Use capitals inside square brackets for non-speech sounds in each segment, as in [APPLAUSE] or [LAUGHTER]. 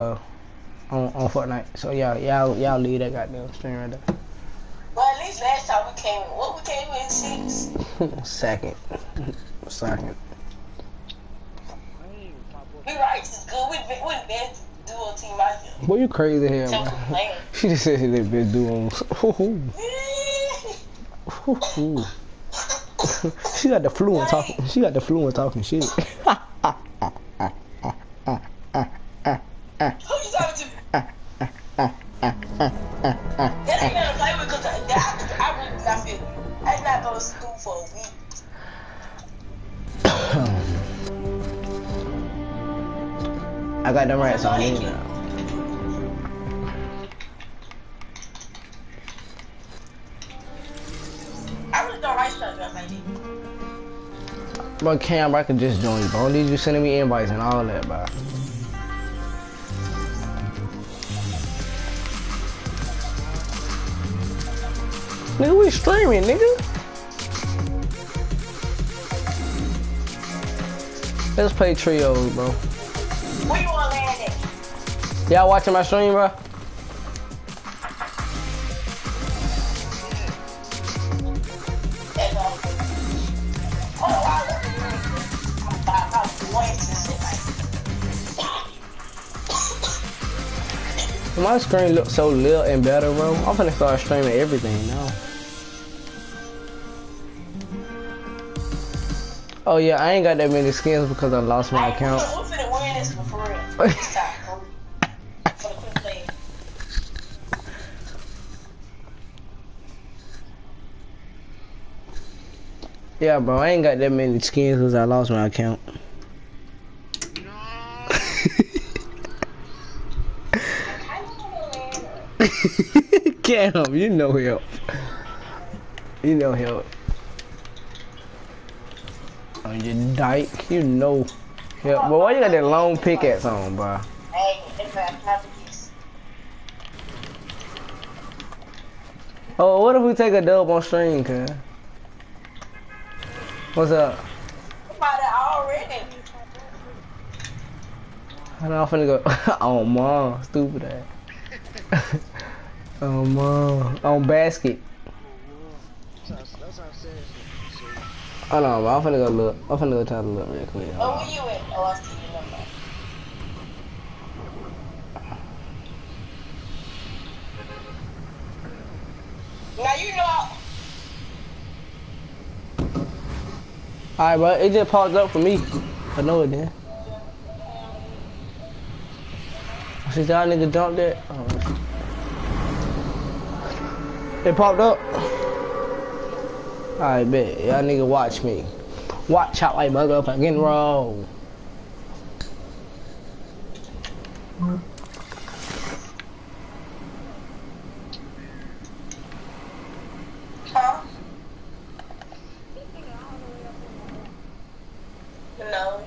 uh, on on Fortnite. So yeah, y'all y'all leave that goddamn stream right there. Well, at least last time we came, what we came in six. [LAUGHS] Second, second. We right is good. We we best duo team out here. Boy, you crazy here, man. [LAUGHS] She just said she did bitch doing. she got the flu and talking. She got the flu and talking shit. [LAUGHS] Who you talking to? That ain't nothing to play with because I, I, I really do not feel. I did not go to school for a week. I got them rats on me now. I really don't like stuff like that. Bro, Cam, I could just join you. Don't need you sending me invites and all that, bro. Nigga, we streaming, nigga. Let's play trios, bro. Where you want at? Y'all watching my stream, bro? My screen looks so little and better, bro. I'm gonna start streaming everything now. Oh yeah, I ain't got that many skins because I lost my Hey, account. We're finna win this for real. [LAUGHS] This time. For the quick play. Yeah, bro, I ain't got that many skins because I lost my account. I don't know, man. [LAUGHS] Cam, you know help. You know help. On your dyke, you know help. But why you got that long pickaxe on, bro? Oh, what if we take a dub on stream, cuz? What's up? About it already. I know I'm finna go. [LAUGHS] oh, mom, stupid ass. [LAUGHS] oh, mom. On basket. Hold on, bro. I'm finna go look. I'm finna go try to look real quick. Oh, where you at? Oh, I see your number. Now you know. Alright, bro. It just popped up for me. I know it did. Since y'all nigga jumped it. Oh. It popped up. Alright, bet. Y'all nigga watch me. Watch out like motherfucking roll. Huh? No.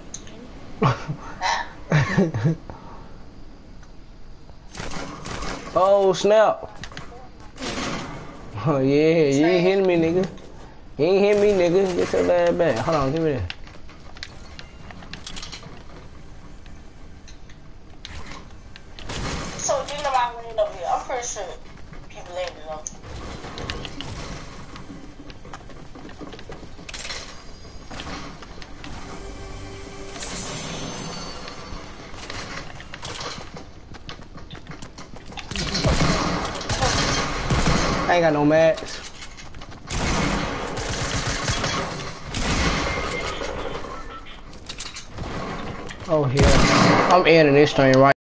[LAUGHS] Oh, snap. [LAUGHS] Oh, yeah. You ain't hitting me, nigga. You ain't hit me, nigga. Get your ass back. Hold on, give me that. So you know I went over here. I'm pretty sure people landed on. I ain't got no max. Oh, yeah. I'm ending this stream right